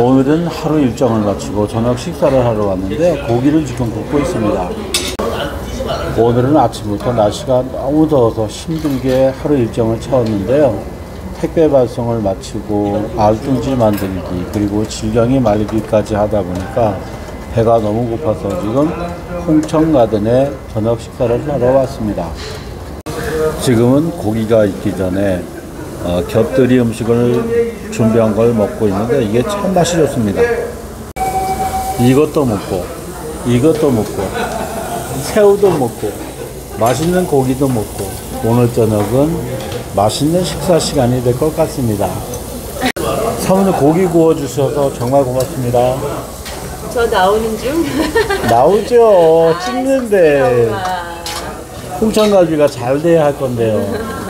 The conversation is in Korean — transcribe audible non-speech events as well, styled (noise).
오늘은 하루 일정을 마치고 저녁 식사를 하러 왔는데 고기를 지금 굽고 있습니다. 오늘은 아침부터 날씨가 너무 더워서 힘들게 하루 일정을 채웠는데요. 택배 발송을 마치고 알뚱지 만들기 그리고 질경이 말리기까지 하다 보니까 배가 너무 고파서 지금 홍천 가든에 저녁 식사를 하러 왔습니다. 지금은 고기가 있기 전에 어, 곁들이 음식을 준비한 걸 먹고 있는데 이게 참 맛이 좋습니다. 이것도 먹고 이것도 먹고 새우도 먹고 맛있는 고기도 먹고 오늘 저녁은 맛있는 식사 시간이 될 것 같습니다. 사모님 고기 구워 주셔서 정말 고맙습니다. 저 나오는 중? (laughs) 나오죠. 찍는데 와. 홍천갈비가 잘 돼야 할 건데요.